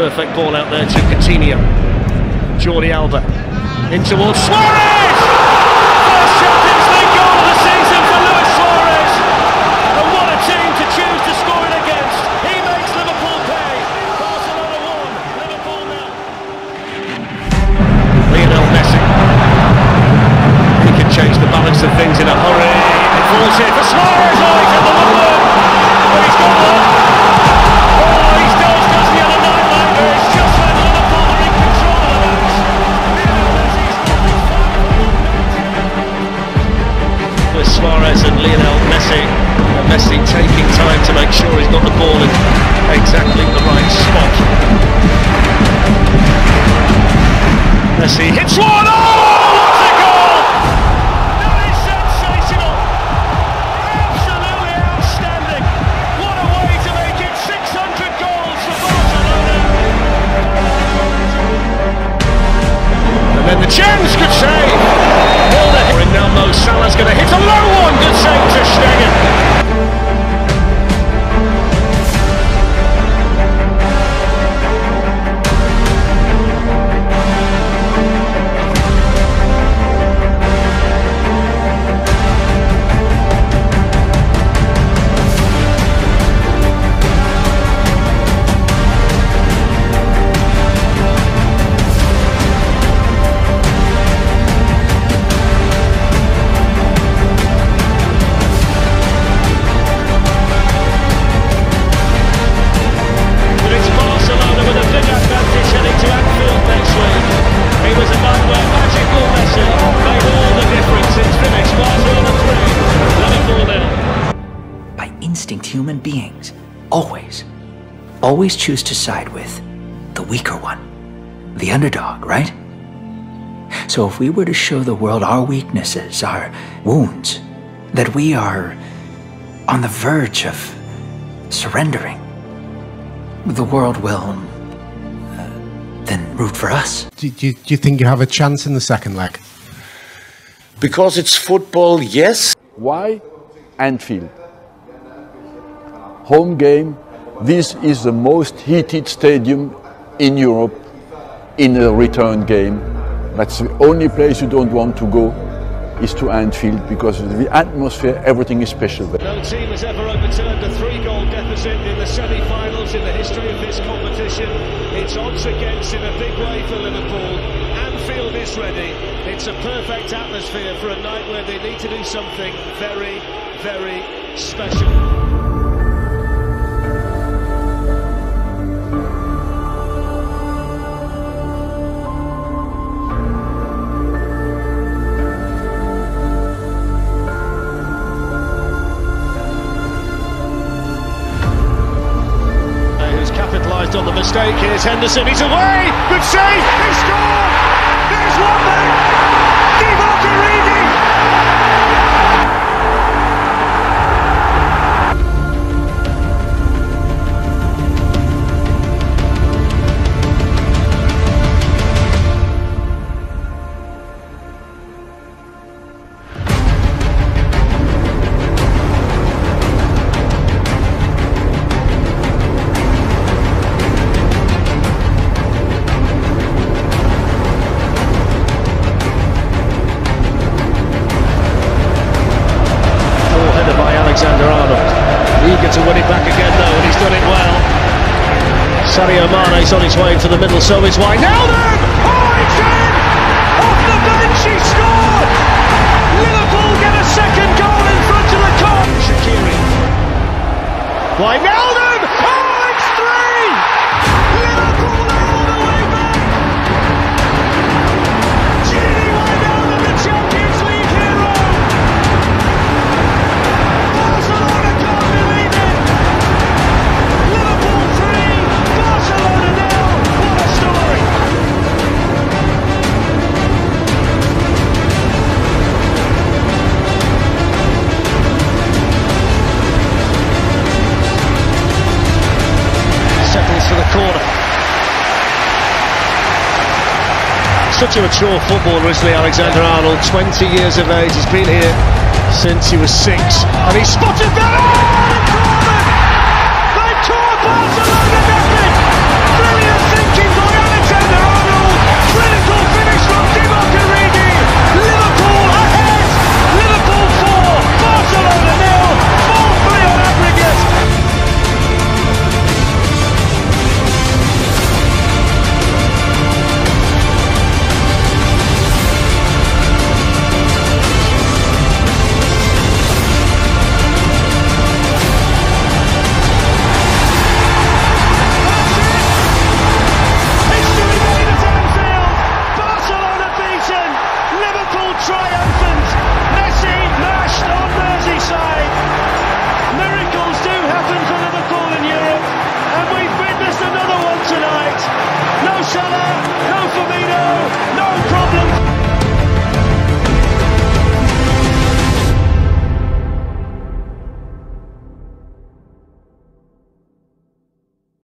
perfect ball out there to Coutinho. Jordi Alba in towards Suarez! First Champions League goal of the season for Luis Suarez! And what a team to choose to score it against! He makes Liverpool pay! Barcelona one, Liverpool nil. Lionel Messi. He can change the balance of things in a hurry. It falls here for Suarez! Suarez and Lionel Messi. And Messi taking time to make sure he's got the ball in exactly the right spot. Messi hits one! Oh, a goal! That is sensational! Absolutely outstanding! What a way to make it 600 goals for Barcelona! And then the chance, good save! The and now Mo Salah's going to hit a low human beings always, always choose to side with the weaker one, the underdog, right? So if we were to show the world our weaknesses, our wounds, that we are on the verge of surrendering, the world will uh, then root for us. Do, do, do you think you have a chance in the second leg? Because it's football, yes. Why Anfield? Home game. This is the most heated stadium in Europe in a return game. That's the only place you don't want to go is to Anfield because the atmosphere, everything is special there. No team has ever overturned a three-goal deficit in the semi-finals in the history of this competition. It's odds against in a big way for Liverpool. Anfield is ready. It's a perfect atmosphere for a night where they need to do something very, very special. Henderson, he's away! Good save! He scored! Sadio Mane's on his way into the middle, so is Wijnaldum! Oh, it's in! Off the bench, he scored! Liverpool get a second goal in front of the car. Shaqiri. Wijnaldum! Oh, Such a mature footballer, Wesley Alexander-Arnold, 20 years of age. He's been here since he was six, and he spotted that! Oh, They tore Barcelona down!